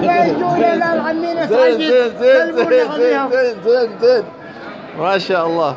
ويجوا إلى العمينة زين زين زين زين زين زين زين. ما شاء الله.